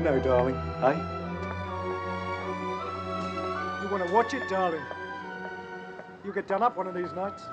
know, darling, eh? You want to watch it, darling? You get done up one of these nights.